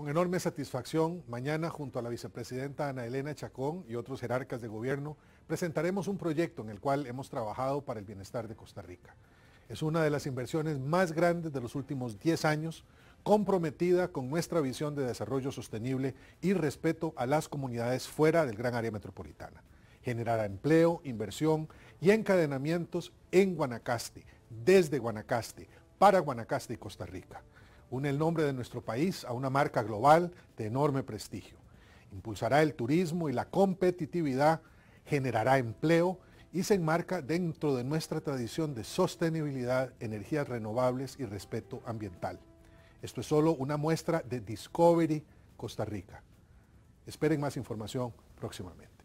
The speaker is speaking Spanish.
Con enorme satisfacción, mañana junto a la vicepresidenta Ana Elena Chacón y otros jerarcas de gobierno, presentaremos un proyecto en el cual hemos trabajado para el bienestar de Costa Rica. Es una de las inversiones más grandes de los últimos 10 años, comprometida con nuestra visión de desarrollo sostenible y respeto a las comunidades fuera del gran área metropolitana. Generará empleo, inversión y encadenamientos en Guanacaste, desde Guanacaste, para Guanacaste y Costa Rica une el nombre de nuestro país a una marca global de enorme prestigio. Impulsará el turismo y la competitividad, generará empleo y se enmarca dentro de nuestra tradición de sostenibilidad, energías renovables y respeto ambiental. Esto es solo una muestra de Discovery Costa Rica. Esperen más información próximamente.